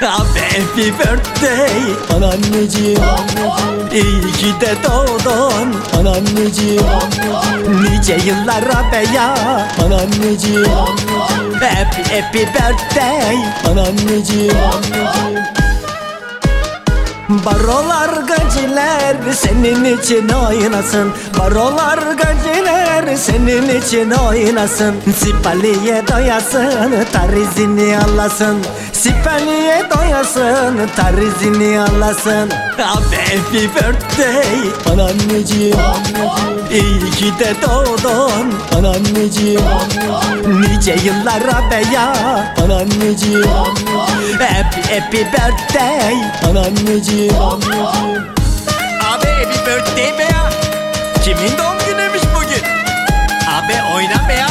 Happy birthday Anneanneciğim. İyi ki de doğdun Anneanneciğim. Nice yıllara be ya Anneanneciğim. Happy happy birthday Anneanneciğim. Barolar gaciler senin için oynasın. Barolar gaciler senin için oynasın. Sipaliye doyasın tarizini alasın Sipaliye doyasın tarizini alasın Abi happy birthday Anneanneciğim. İyi ki de doğdun Anneanneciğim. Nice yıllara be ya Anneanneciğim. Happy happy birthday Anneanneciğim. Abi happy birthday be Kimin doğum günüymüş bugün? Abi oyna be